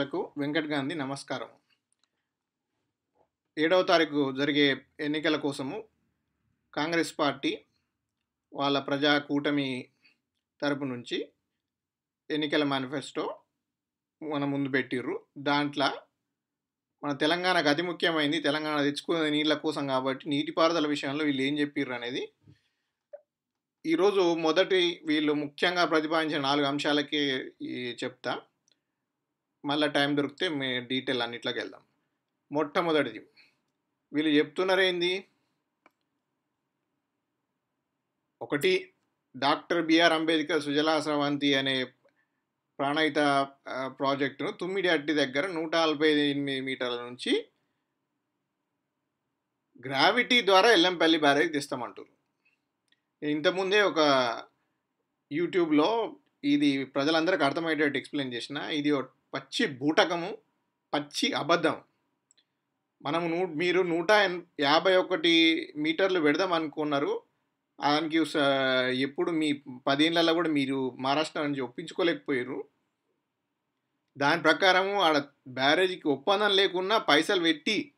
లకు వెంకట్ గాంధీ నమస్కారం. ఏడవ తారీఖు జరిగే ఎన్నికల కోసము కాంగ్రెస్ పార్టీ వాళ్ళ ప్రజా కూటమి తరపు నుంచి ఎన్నికల మేనిఫెస్టో మన ముందు పెట్టిర్రు. దాంట్లో మన తెలంగాణకు అతి ముఖ్యమైనది తెలంగాణ తెచ్చుకునే నీళ్ళ కోసం కాబట్టి నీటిపారుదల విషయంలో వీళ్ళు ఏం చెప్పిర్రు అనేది. ఈరోజు మొదటి వీళ్ళు ముఖ్యంగా ప్రతిపాదించిన నాలుగు అంశాలకే ఈ చెప్తా. మళ్ళీ టైం దొరికితే మీ డీటెయిల్ అన్నిట్లోకి వెళ్దాం. మొట్టమొదటిది వీళ్ళు చెప్తున్నారేంది ఒకటి డాక్టర్ బిఆర్ అంబేద్కర్ సుజలా స్రవంతి అనే ప్రాణహిత ప్రాజెక్టును తుమ్మిడి అట్టి దగ్గర నూట నలభై ఎనిమిది మీటర్ల నుంచి గ్రావిటీ ద్వారా ఎల్లంపల్లి బ్యారేజ్ తీస్తామంటారు ఇంతకుముందే ఒక యూట్యూబ్లో ఇది ప్రజలందరికీ అర్థమయ్యేటట్టు ఎక్స్ప్లెయిన్ చేసిన ఇది పచ్చి బూటకము పచ్చి అబద్ధం. మనము నూ మీరు నూట యాభై ఒకటి మీటర్లు పెడదాం అనుకున్నారు దానికి స- ఎప్పుడు మీ పదేళ్ళలో కూడా మీరు మహారాష్ట్ర నుంచి ఒప్పించుకోలేకపోయారు. దాని ప్రకారము ఆడ బ్యారేజీకి ఒప్పందం లేకున్నా పైసలు పెట్టి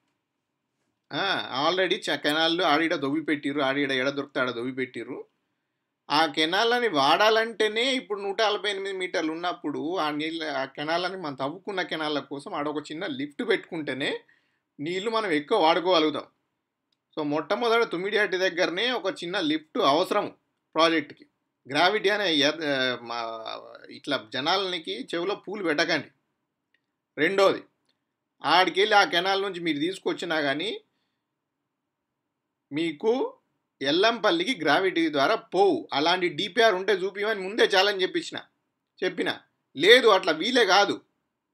ఆల్రెడీ చ కెనాల్లో ఆడిడ దొవ్వి పెట్టిర్రు ఆడిడ ఎడ దొరికితే ఆడ దొవ్వి పెట్టిరు ఆ కెనాలని వాడాలంటేనే ఇప్పుడు నూట నలభై ఎనిమిది మీటర్లు ఉన్నప్పుడు ఆ నీళ్ళ ఆ కెనాలని మనం తవ్వుకున్న కెనాల కోసం ఆడ ఒక చిన్న లిఫ్ట్ పెట్టుకుంటేనే నీళ్ళు మనం ఎక్కువ వాడుకోగలుగుతాం. సో మొట్టమొదట తుమ్మిడిహట్టి దగ్గరనే ఒక చిన్న లిఫ్ట్ అవసరం ప్రాజెక్ట్కి. గ్రావిటీ అనే మా ఇట్లా జనాలకి చెవిలో పూలు పెట్టకండి. రెండోది ఆడికి వెళ్ళి ఆ కెనాల్ నుంచి మీరు తీసుకొచ్చినా కానీ మీకు ఎల్లంపల్లికి గ్రావిటీ ద్వారా పోవు. అలాంటి డిపిఆర్ ఉంటే చూపిమని ముందే ఛాలెంజ్ చెప్పించిన చెప్పిన. లేదు అట్లా వీలే కాదు.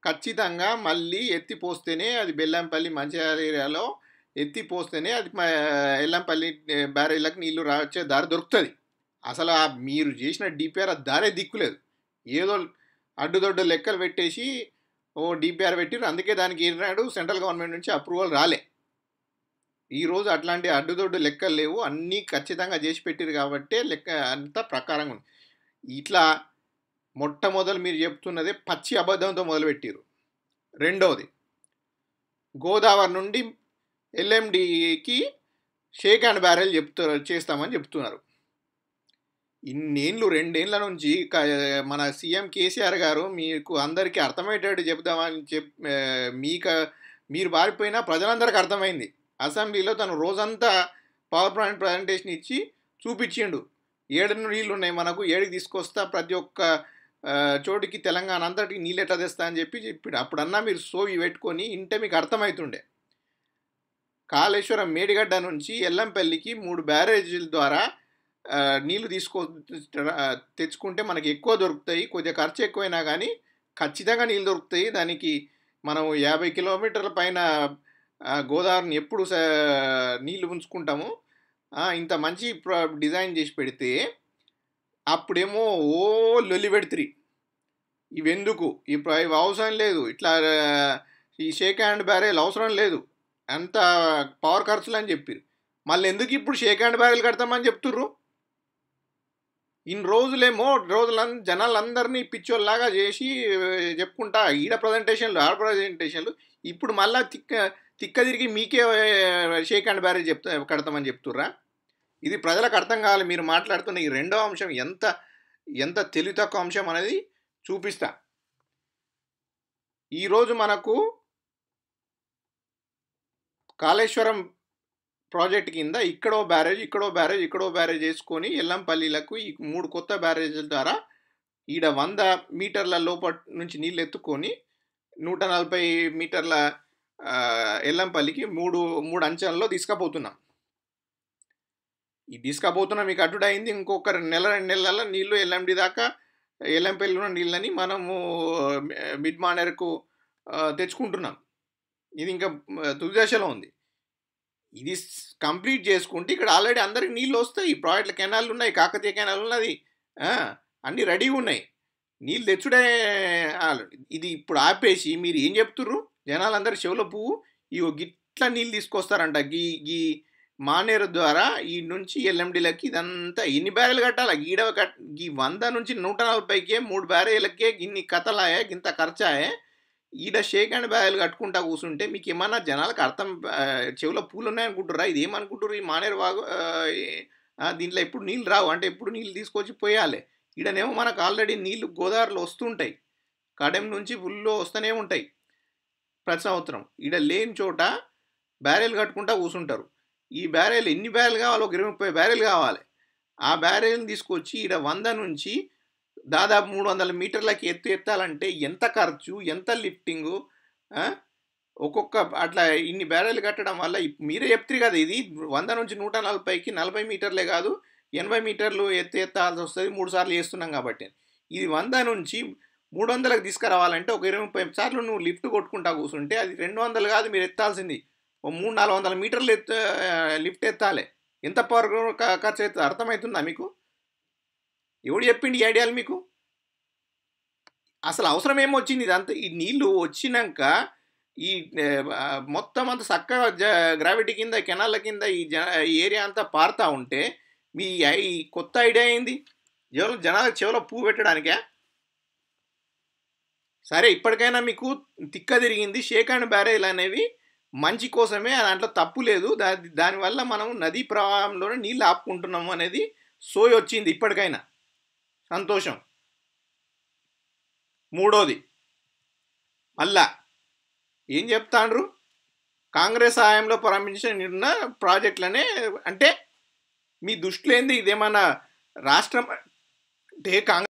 ఖచ్చితంగా మళ్ళీ ఎత్తిపోస్తేనే అది బెల్లంపల్లి మంచిర్యాల ఏరియాలో ఎత్తిపోస్తేనే అది మా ఎల్లంపల్లి బ్యారేజ్లకు నీళ్ళు రావచ్చే దారి దొరుకుతుంది. అసలు ఆ మీరు చేసిన డిపిఆర్ ఆ దారే దిక్కులేదు. ఏదో అడ్డుదొడ్డు లెక్కలు పెట్టేసి ఓ డిపిఆర్ పెట్టిర్రు. అందుకే దానికి ఏనాడు సెంట్రల్ గవర్నమెంట్ నుంచి అప్రూవల్ రాలే. ఈరోజు అట్లాంటి అడ్డుదొడ్డు లెక్కలు లేవు. అన్నీ ఖచ్చితంగా చేసి పెట్టిరు కాబట్టి లెక్క అంతా ప్రకారంగా ఉంది. ఇట్లా మొట్టమొదలు మీరు చెప్తున్నదే పచ్చి అబద్ధంతో మొదలుపెట్టారు రెండవది గోదావరి నుండి ఎల్ఎండికి షేక్ అండ్ బ్యారెల్ చెప్తారు చేస్తామని చెప్తున్నారు. ఇన్నేళ్ళు రెండేళ్ళ నుంచి మన సీఎం కేసీఆర్ గారు మీకు అందరికీ అర్థమయ్యేటట్టు చెప్దామని చెప్ మీకు మీరు బారిపోయినా ప్రజలందరికీ అర్థమైంది. అసెంబ్లీలో తను రోజంతా పవర్ పాయింట్ ప్రజెంటేషన్ ఇచ్చి చూపించిండు. ఏడు నీళ్ళు ఉన్నాయి మనకు ఏడికి తీసుకొస్తా ప్రతి ఒక్క చోటుకి చోటికి తెలంగాణ అంతటికి నీళ్ళు ఎట్లా తెస్తా అని చెప్పి చెప్పాడు. అప్పుడన్నా మీరు సోవి పెట్టుకొని ఇంటే మీకు అర్థమవుతుండే కాళేశ్వరం మేడిగడ్డ నుంచి ఎల్లంపల్లికి మూడు బ్యారేజీల ద్వారా నీళ్ళు తీసుకో తెచ్చుకుంటే మనకి ఎక్కువ దొరుకుతాయి. కొద్దిగా ఖర్చు ఎక్కువైనా కానీ ఖచ్చితంగా నీళ్ళు దొరుకుతాయి. దానికి మనం యాభై కిలోమీటర్ల పైన గోదావరిని ఎప్పుడు స- నీళ్ళు ఉంచుకుంటాము ఇంత మంచి డిజైన్ చేసి పెడితే అప్పుడేమో ఓ లొల్లి పెడుతురి ఇవెందుకు? ఇప్పుడు ఇవి అవసరం లేదు. ఇట్లా ఈ షేక్ హ్యాండ్ బ్యారేల్ అవసరం లేదు. అంత పవర్ ఖర్చులు అని చెప్పారు మళ్ళీ ఎందుకు ఇప్పుడు షేక్ హ్యాండ్ బ్యారెల్ కడతామని చెప్తుర్రు? ఇన్ని రోజులేమో రోజులంద జనాలందరినీ పిచ్చోళ్ళలాగా చేసి చెప్పుకుంటా. ఈడ ప్రజెంటేషన్లు ఆడ ప్రజెంటేషన్లు. ఇప్పుడు మళ్ళీ తిక్క తిక్క తిరిగి మీకే షేక్ అండ్ బ్యారేజ్ చెప్తా కడతామని చెప్తుర్రా? ఇది ప్రజలకు అర్థం కావాలి మీరు మాట్లాడుతున్న ఈ రెండో అంశం ఎంత ఎంత తెలివి తక్కువ అంశం అనేది చూపిస్తా. ఈరోజు మనకు కాళేశ్వరం ప్రాజెక్ట్ కింద ఇక్కడో బ్యారేజ్ ఇక్కడో బ్యారేజ్ ఇక్కడో బ్యారేజ్ వేసుకొని ఎల్లంపల్లిలకు ఈ మూడు కొత్త బ్యారేజీల ద్వారా ఈడ వంద మీటర్ల లోపల నుంచి నీళ్ళు ఎత్తుకొని నూట నలభై మీటర్ల ఎల్లంపల్లికి మూడు మూడు అంచెల్లో తీసుకపోతున్నాం. ఈ తీసుకపోతున్నాం మీకు అడ్డుడైంది ఇంకొక నెల రెండు నెలల నీళ్ళు ఎల్ఎండి దాకా ఎల్లంపల్లిలో ఉన్న నీళ్ళని మనము మిడ్ మానేర్కు తెచ్చుకుంటున్నాం. ఇది ఇంకా తుది దశలో ఉంది. ఇది కంప్లీట్ చేసుకుంటే ఇక్కడ ఆల్రెడీ అందరికి నీళ్ళు వస్తాయి. ఈ ప్రాజెక్టుల కెనాల్ ఉన్నాయి కాకతీయ కెనాల్ ఉన్నది అన్నీ రెడీగా ఉన్నాయి. నీళ్ళు తెచ్చుడే ఇది ఇప్పుడు ఆపేసి మీరు ఏం చెప్తుర్రు? జనాలందరూ చెవుల పువ్వు ఇగో గిట్ల నీళ్ళు తీసుకొస్తారంట. గీ గీ మానేరు ద్వారా ఈ నుంచి ఎల్ఎండిలకి ఇదంతా ఎన్ని బ్యారెలు కట్టాలి? గీడ కట్ ఈ వంద నుంచి నూట నలభైకే మూడు బ్యారేలకే గిన్ని కథలాయే ఇంత ఖర్చాయే. ఈడ షేక్ అండ్ బ్యాగులు కట్టుకుంటా కూర్చుంటే మీకు ఏమన్నా జనాలకు అర్థం చెవులో పూలు ఉన్నాయనుకుంటురా ఇది ఏమనుకుంటారు ఈ మానేరు వాగు దీంట్లో ఎప్పుడు నీళ్ళు రావు. అంటే ఎప్పుడు నీళ్ళు తీసుకొచ్చి పోయాలి. ఈడనేమో మనకు ఆల్రెడీ నీళ్ళు గోదావరిలో వస్తుంటాయి. కడెం నుంచి ఫుల్లో వస్తూనే ఉంటాయి. ప్రతి సంవత్సరం ఈడ లేని చోట బ్యారెల్ కట్టుకుంటా కూర్చుంటారు ఈ బ్యారెల్ ఎన్ని బ్యారెల్ కావాలో ఒక ఇరవై ముప్పై బ్యారెల్ కావాలి. ఆ బ్యారెల్ని తీసుకొచ్చి ఈడ వంద నుంచి దాదాపు మూడు వందల మీటర్లకి ఎత్తు ఎత్తాలంటే ఎంత ఖర్చు ఎంత లిఫ్టింగు ఒక్కొక్క అట్లా ఇన్ని బ్యారెల్ కట్టడం వల్ల మీరే చెప్తారు కదా ఇది. వంద నుంచి నూట నలభైకి నలభై మీటర్లే కాదు ఎనభై మీటర్లు ఎత్తు ఎత్తాల్సి వస్తుంది మూడు సార్లు చేస్తున్నాం కాబట్టి. ఇది వంద నుంచి మూడు వందలకు తీసుకురావాలంటే ఒక ఇరవై ముప్పై సార్లు నువ్వు లిఫ్ట్ కొట్టుకుంటా కూర్చుంటే అది రెండు వందలు కాదు మీరు ఎత్తాల్సింది. ఓ మూడు నాలుగు వందల మీటర్లు ఎత్తు లిఫ్ట్ ఎత్తాలి. ఎంత పవర్ ఖర్చు అవుతుంది అర్థమవుతుందా మీకు? ఎవడు చెప్పిండి ఈ ఐడియాలు మీకు? అసలు అవసరం ఏమొచ్చింది ఇదంతా? ఈ నీళ్ళు వచ్చినాక ఈ మొత్తం అంత చక్కగా జ గ్రావిటీ కింద కెనాల కింద ఈ జ ఈ ఏరియా అంతా పారుతూ ఉంటే మీ ఐ- ఈ కొత్త ఐడియా ఏంది? కేవలం జనాలకు చెవిలో పువ్వు పెట్టడానికే? సరే ఇప్పటికైనా మీకు తిక్క తిరిగింది. షేక్ అండ్ బ్యారేజ్ అనేవి మంచి కోసమే దాంట్లో తప్పు లేదు. దా దానివల్ల మనం నదీ ప్రవాహంలోనే నీళ్ళు ఆపుకుంటున్నాము అనేది సోయి వచ్చింది ఇప్పటికైనా. సంతోషం. మూడోది. మళ్ళా ఏం చెప్తాండ్రు? కాంగ్రెస్ హయాంలో ప్రారంభించిన ప్రాజెక్టులనే అంటే మీ దృష్టిలో ఏంది? ఇదేమన్నా రాష్ట్రం అంటే కాంగ్రెస్